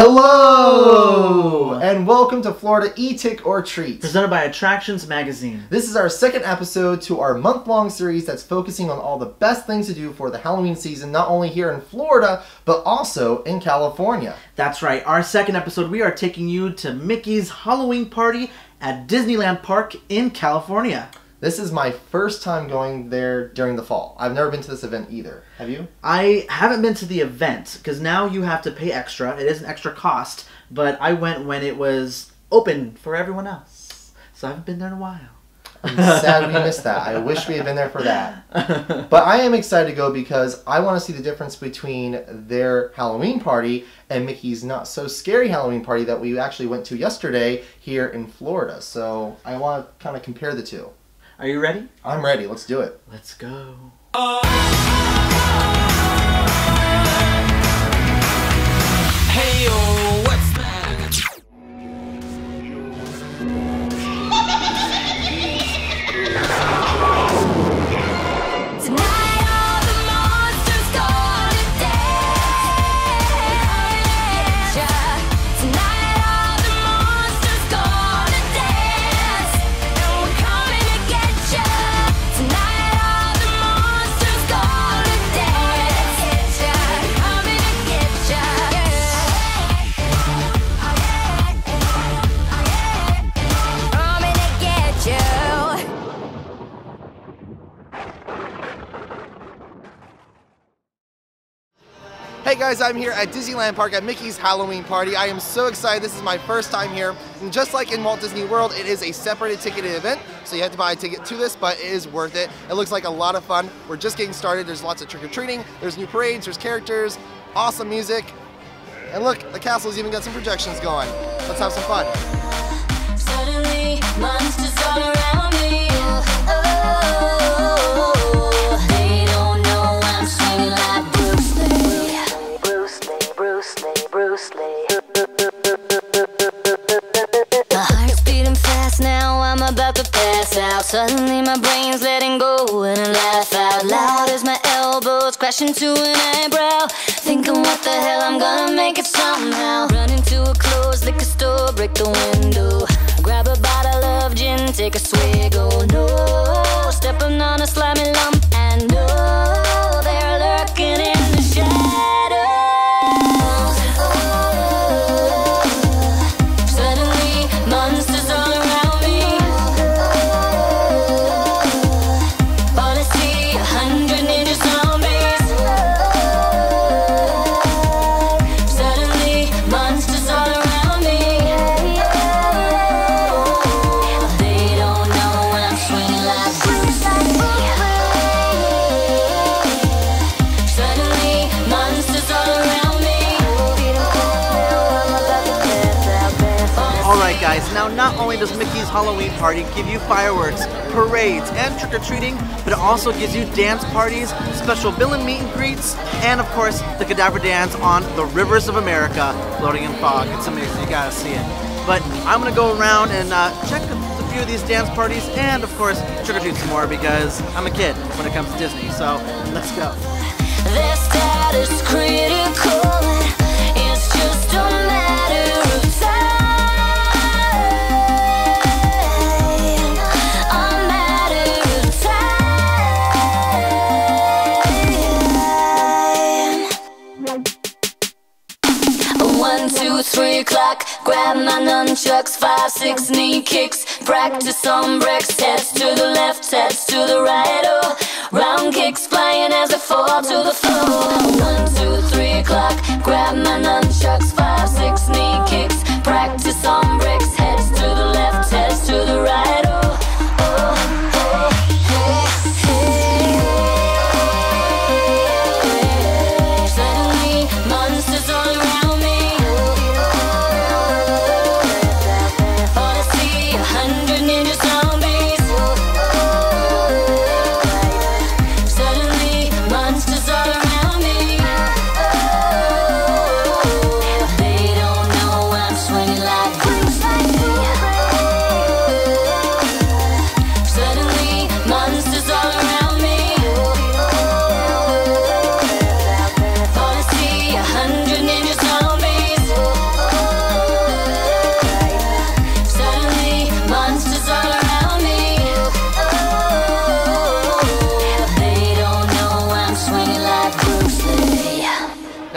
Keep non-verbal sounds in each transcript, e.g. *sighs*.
Hello! And welcome to Florida E-Tick or Treat. Presented by Attractions Magazine. This is our second episode to our month-long series that's focusing on all the best things to do for the Halloween season, not only here in Florida, but also in California. That's right. Our second episode, we are taking you to Mickey's Halloween party at Disneyland Park in California. This is my first time going there during the fall. I've never been to this event either. Have you? I haven't been to the event because now you have to pay extra. It is an extra cost, but I went when it was open for everyone else. So I haven't been there in a while. I'm sad we missed that. I wish we had been there for that. *laughs* But I am excited to go because I want to see the difference between their Halloween party and Mickey's not so scary Halloween party that we actually went to yesterday here in Florida. So I want to kind of compare the two. Are you ready? I'm ready. Let's do it. Let's go. Hey yo, guys, I'm here at Disneyland Park at Mickey's Halloween party. I am so excited. This is my first time here. And just like in Walt Disney World, it is a separated ticketed event. So you have to buy a ticket to this, but it is worth it. It looks like a lot of fun. We're just getting started. There's lots of trick-or-treating. There's new parades, there's characters, awesome music. And look, the castle's even got some projections going. Let's have some fun. Crash into an eyebrow. Thinking, what the hell, I'm gonna make it somehow. Run into a closed liquor store, break the window. Grab a bottle of gin, take a swig, oh no. Halloween party give you fireworks, parades, and trick or treating, but it also gives you dance parties, special villain meet and greets, and of course, the cadaver dance on the rivers of America floating in fog. It's amazing, you gotta see it. But I'm gonna go around and uh, check a, few of these dance parties, and of course, trick or treat some more because I'm a kid when it comes to Disney. So let's go. Status critical. It's just a three o'clock. Grab my nunchucks. Five, six knee kicks. Practice on bricks. Heads to the left, heads to the right. Oh, round kicks flying as I fall to the floor. One, two, three o'clock. Grab my nunchucks. Five, six knee kicks. Practice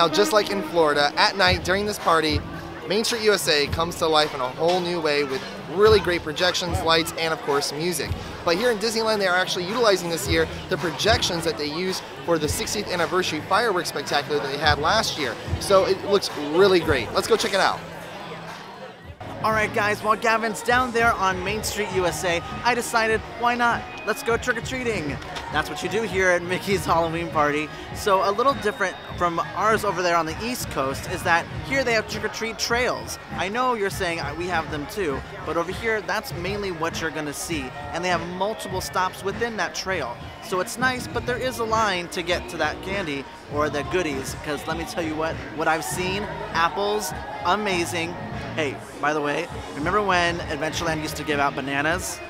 Now, just like in Florida, at night during this party, Main Street USA comes to life in a whole new way with really great projections, lights, and of course music. But here in Disneyland, they are actually utilizing this year the projections that they used for the 60th anniversary fireworks spectacular that they had last year. So it looks really great. Let's go check it out. All right, guys, while Gavin's down there on Main Street, USA, I decided, why not? Let's go trick or treating. That's what you do here at Mickey's *laughs* Halloween Party. So, a little different from ours over there on the East Coast is that here they have trick or treat trails. I know you're saying uh, we have them too, but over here, that's mainly what you're gonna see. And they have multiple stops within that trail. So, it's nice, but there is a line to get to that candy or the goodies. Because let me tell you what, what I've seen apples, amazing. Hey, by the way, remember when Adventureland used to give out bananas?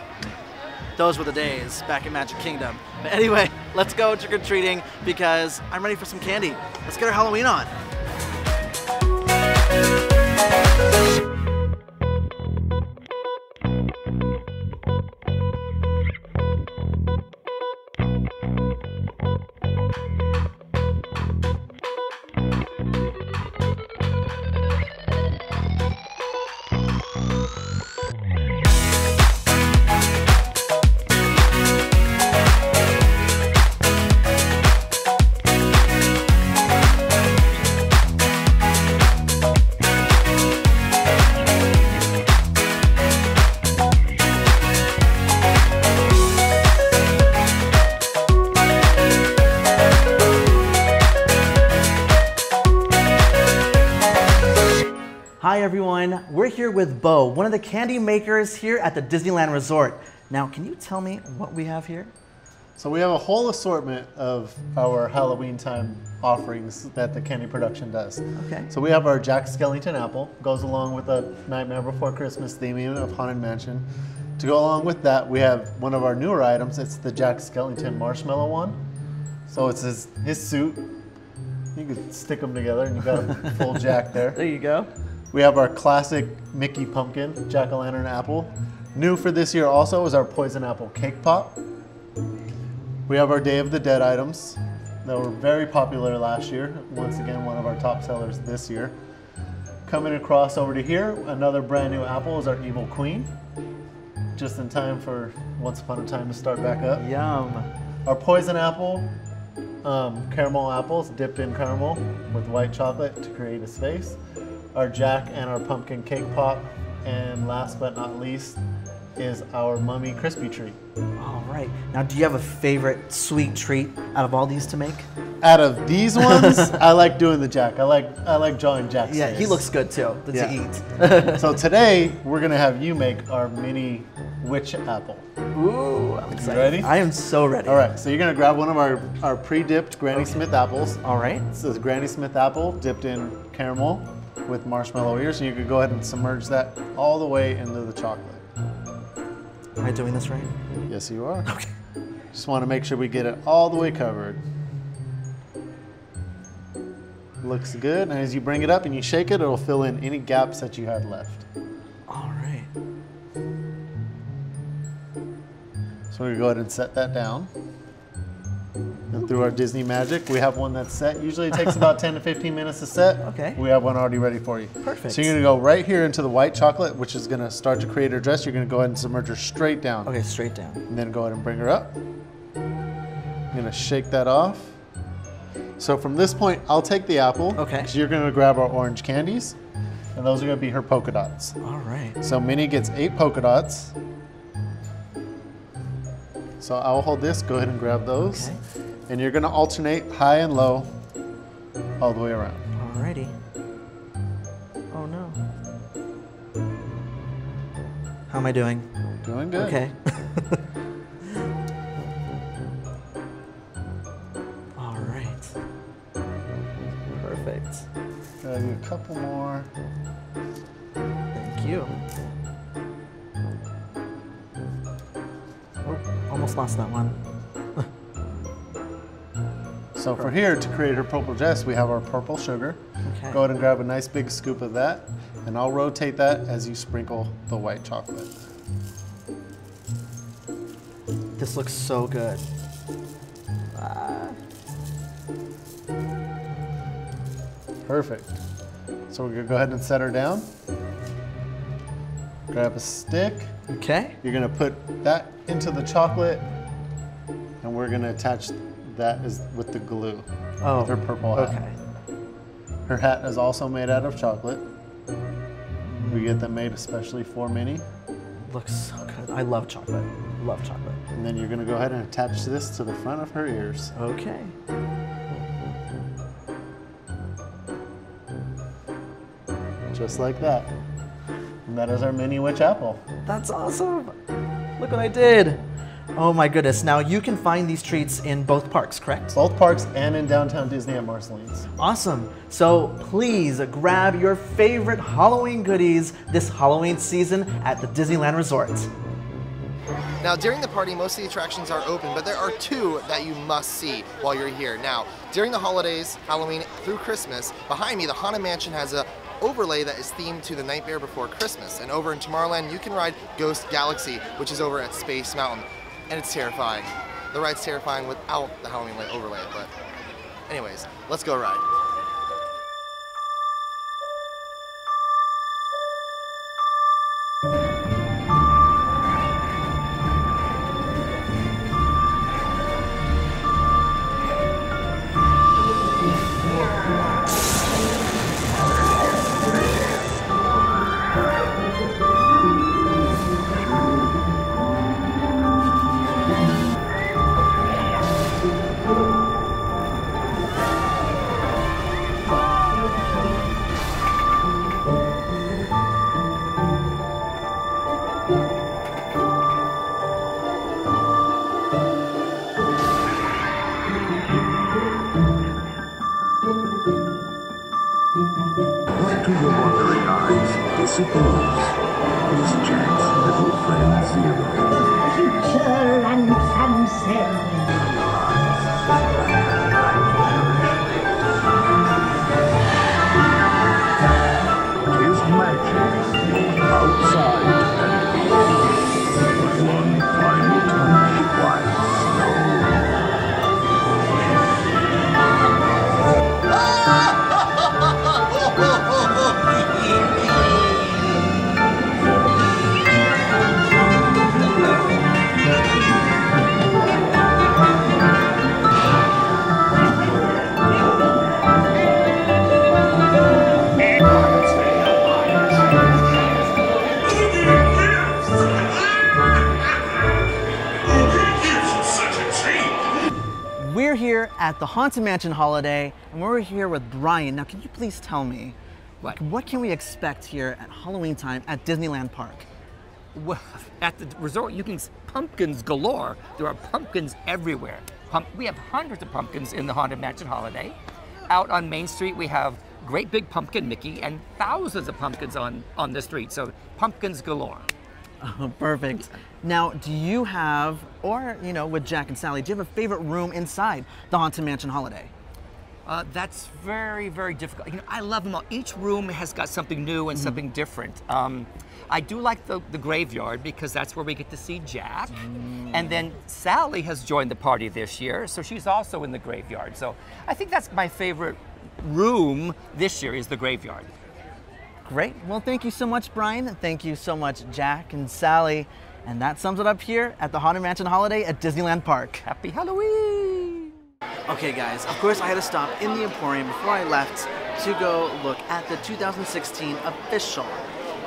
Those were the days back in Magic Kingdom. But anyway, *laughs* let's go trick or treating because I'm ready for some candy. Let's get our Halloween on. Hi everyone, we're here with Bo, one of the candy makers here at the Disneyland Resort. Now, can you tell me what we have here? So we have a whole assortment of our Halloween time offerings that the candy production does. Okay. So we have our Jack Skellington apple, goes along with the Nightmare Before Christmas theming of Haunted Mansion. To go along with that, we have one of our newer items. It's the Jack Skellington marshmallow one. So it's his, his suit. You can stick them together and you got a full *laughs* Jack there. There you go. We have our classic Mickey Pumpkin Jack-o'-lantern apple. New for this year also is our Poison Apple Cake Pop. We have our Day of the Dead items that were very popular last year. Once again, one of our top sellers this year. Coming across over to here, another brand new apple is our Evil Queen. Just in time for Once Upon a Time to start back up. Yum. Our poison apple, um, caramel apples dipped in caramel with white chocolate to create a space. Our jack and our pumpkin cake pop. And last but not least is our mummy crispy treat. All right. Now, do you have a favorite sweet treat out of all these to make? Out of these ones, *laughs* I like doing the jack. I like I like drawing Jack's Yeah, he looks good too to Yeah. eat. *laughs* *laughs* So today we're gonna have you make our Minnie witch apple. Ooh, I'm excited. You ready? I am so ready. All right, so you're gonna grab one of our, our pre-dipped Granny Smith apples. All right. This is Granny Smith apple dipped in caramel with marshmallow ears. So you could go ahead and submerge that all the way into the chocolate. Am I doing this right? Yes, you are. Okay. Just want to make sure we get it all the way covered. Looks good. And as you bring it up and you shake it, it'll fill in any gaps that you had left. All right. So we're gonna go ahead and set that down. And through our Disney magic, we have one that's set. Usually it takes about 10 to 15 minutes to set. Okay. We have one already ready for you. Perfect. So you're gonna go right here into the white chocolate, which is gonna start to create her dress. You're gonna go ahead and submerge her straight down. Okay, straight down. And then go ahead and bring her up. I'm gonna shake that off. So from this point, I'll take the apple. Okay. Because you're gonna grab our orange candies. And those are gonna be her polka dots. All right. So Minnie gets eight polka dots. So I'll hold this, go ahead and grab those. Okay. And you're gonna alternate high and low all the way around. Alrighty. Oh no. How am I doing? Doing good. Okay. *laughs* All right. Perfect. Gotta do a couple more. Thank you. Oh, almost lost that one. So for here, to create her purple dress, we have our purple sugar. Okay. Go ahead and grab a nice big scoop of that, and I'll rotate that as you sprinkle the white chocolate. This looks so good. Ah. Perfect. So we're gonna go ahead and set her down. Grab a stick. Okay. You're gonna put that into the chocolate, and we're gonna attach that is with the glue. Oh, with her purple hat. Okay. Her hat is also made out of chocolate. We get them made especially for Minnie. Looks so good. I love chocolate. Love chocolate. And then you're gonna go ahead and attach this to the front of her ears. Okay. Just like that. And that is our Minnie witch apple. That's awesome. Look what I did. Oh my goodness. Now you can find these treats in both parks, correct? Both parks and in downtown Disney at Marceline's. Awesome. So please grab your favorite Halloween goodies this Halloween season at the Disneyland Resort. Now, during the party, most of the attractions are open, but there are two that you must see while you're here. Now, during the holidays, Halloween through Christmas, behind me, the Haunted Mansion has a overlay that is themed to the Nightmare Before Christmas. And over in Tomorrowland, you can ride Ghost Galaxy, which is over at Space Mountain. And it's terrifying. The ride's terrifying without the Halloween light overlay, but anyways, let's go ride. Haunted Mansion Holiday, and we're here with Brian. Now, can you please tell me What? what can we expect here at Halloween time at Disneyland Park? Well, at the resort, you can pumpkins galore. There are pumpkins everywhere. Pump, we have hundreds of pumpkins in the Haunted Mansion Holiday. Out on Main Street, we have great big pumpkin Mickey and thousands of pumpkins on on the street. So pumpkins galore. Oh, *laughs* perfect. Now, do you have, or you know, with Jack and Sally, do you have a favorite room inside the Haunted Mansion Holiday? Uh, that's very, very difficult. You know, I love them all. Each room has got something new and something different. Um, I do like the, the graveyard because that's where we get to see Jack. And then Sally has joined the party this year, so she's also in the graveyard. So I think that's my favorite room this year is the graveyard. Great. Well, thank you so much, Brian. Thank you so much, Jack and Sally. And that sums it up here at the Haunted Mansion Holiday at Disneyland Park. Happy Halloween! Okay, guys, of course, I had to stop in the Emporium before I left to go look at the 2016 official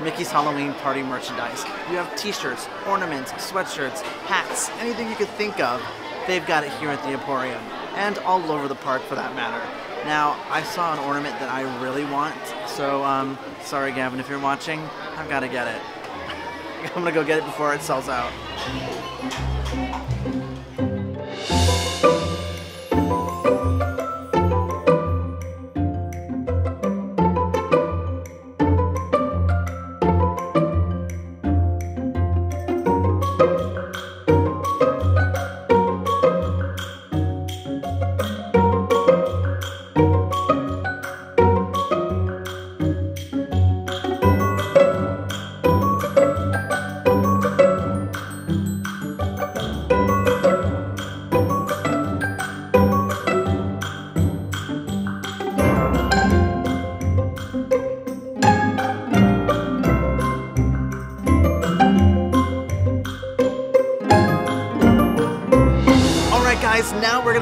Mickey's Halloween Party merchandise. You have t shirts, ornaments, sweatshirts, hats, anything you could think of, they've got it here at the Emporium, and all over the park for that matter. Now, I saw an ornament that I really want, so, um, sorry, Gavin, if you're watching, I've got to get it. *laughs* I'm gonna go get it before it sells out.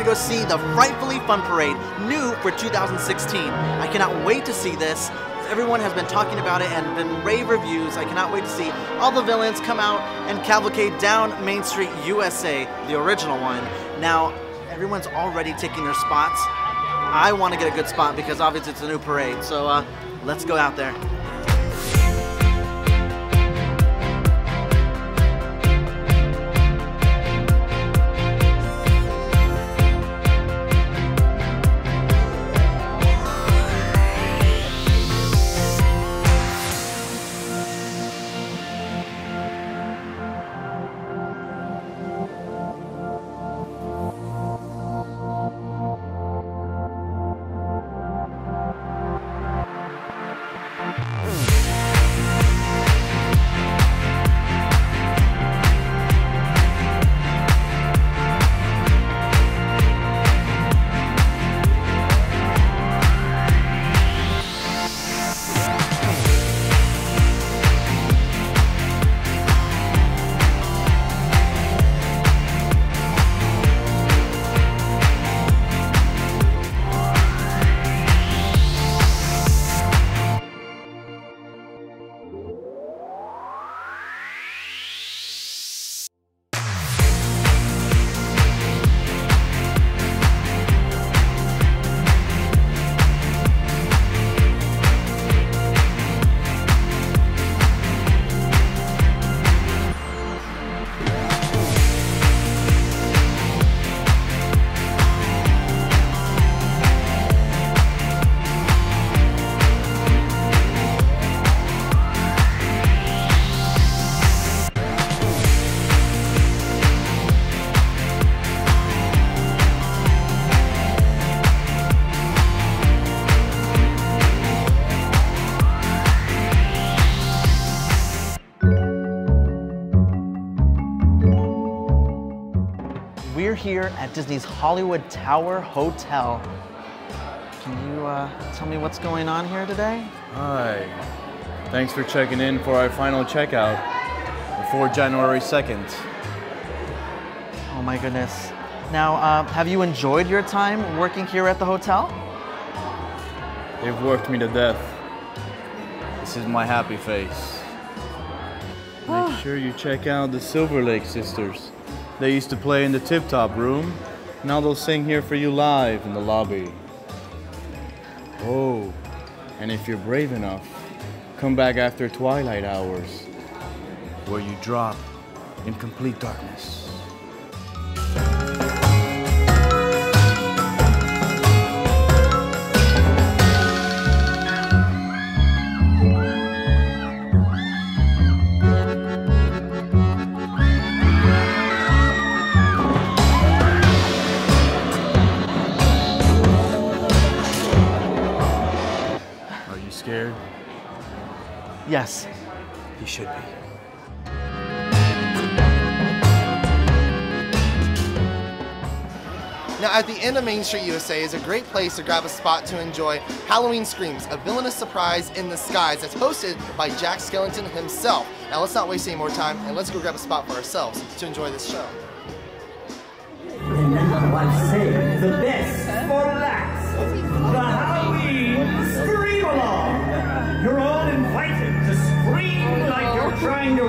Go see the Frightfully Fun Parade, new for 2016. I cannot wait to see this. Everyone has been talking about it and been rave reviews. I cannot wait to see all the villains come out and cavalcade down Main Street USA, the original one. Now, everyone's already taking their spots. I want to get a good spot because obviously it's a new parade. So uh, let's go out there. Here at Disney's Hollywood Tower Hotel. Can you uh, tell me what's going on here today? Hi. Thanks for checking in for our final checkout before January 2nd. Oh my goodness. Now, uh, have you enjoyed your time working here at the hotel? They've worked me to death. This is my happy face. Make *sighs* sure you check out the Silver Lake Sisters. They used to play in the Tip Top room. Now they'll sing here for you live in the lobby. Oh, and if you're brave enough, come back after twilight hours, where you drop in complete darkness. Now, at the end of Main Street USA is a great place to grab a spot to enjoy Halloween Screams, a villainous surprise in the skies that's hosted by Jack Skellington himself. Now, let's not waste any more time and let's go grab a spot for ourselves to enjoy this show. And now I say the best for last. The Halloween Scream Along. You're all invited to scream like you're trying to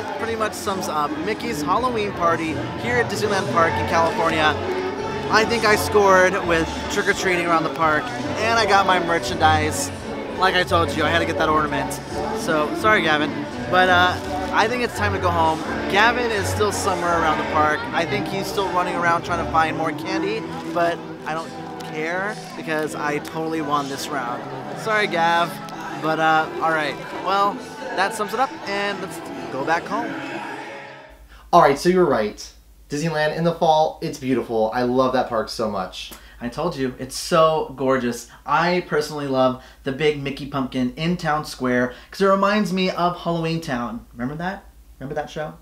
that pretty much sums up Mickey's Halloween party here at Disneyland Park in California. I think I scored with trick or treating around the park, and I got my merchandise. Like I told you, I had to get that ornament. So sorry, Gavin, but uh, I think it's time to go home. Gavin is still somewhere around the park. I think he's still running around trying to find more candy, but I don't care because I totally won this round. Sorry, Gav, but uh, all right. Well, that sums it up, and let's go back home. All right, so you're right. Disneyland in the fall, it's beautiful. I love that park so much. I told you, it's so gorgeous. I personally love the big Mickey pumpkin in Town Square because it reminds me of Halloween Town. Remember that? Remember that show?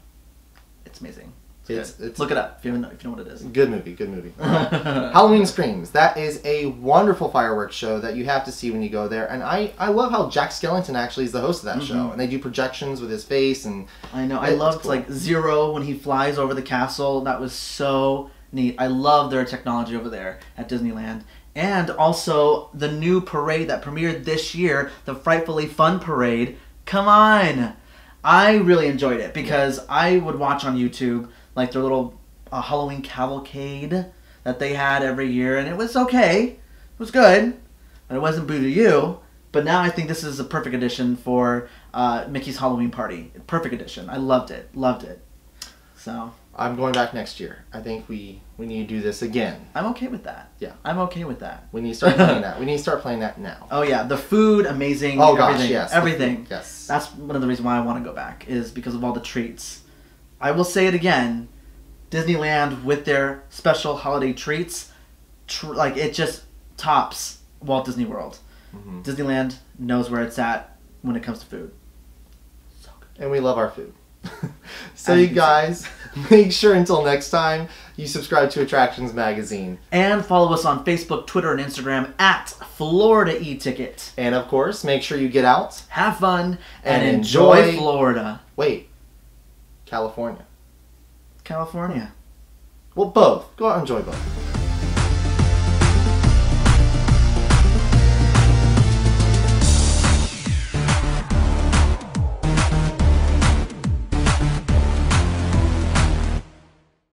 It's amazing. It's, It's- Look it up if you, know, if you know what it is. Good movie, good movie. *laughs* Halloween Screams. That is a wonderful fireworks show that you have to see when you go there. And I, I love how Jack Skellington actually is the host of that show. Mm-hmm. And they do projections with his face and I know. I loved cool. like Zero when he flies over the castle. That was so neat. I love their technology over there at Disneyland. And also the new parade that premiered this year, the Frightfully Fun Parade. Come on. I really enjoyed it because I would watch on YouTube like their little uh, Halloween cavalcade that they had every year, and it was okay. It was good, but it wasn't Boo to You. But now I think this is a perfect addition for uh, Mickey's Halloween Party. Perfect addition. I loved it. Loved it. So I'm going back next year. I think we, we need to do this again. I'm okay with that. Yeah. I'm okay with that. We need to start playing *laughs* that. We need to start playing that now. Oh yeah, the food amazing. Oh, gosh, everything, yes, everything. yes. That's one of the reasons why I want to go back is because of all the treats. I will say it again, Disneyland with their special holiday treats, tr- like it just tops Walt Disney World. Mm-hmm. Disneyland knows where it's at when it comes to food. And we love our food. *laughs* so As you you can guys, *laughs* make sure until next time you subscribe to Attractions Magazine. And follow us on Facebook, Twitter, and Instagram at Florida E-Ticket. And of course, make sure you get out. Have fun and, And enjoy enjoy- Florida, Wait, California. California. Well, both. Go out and enjoy both.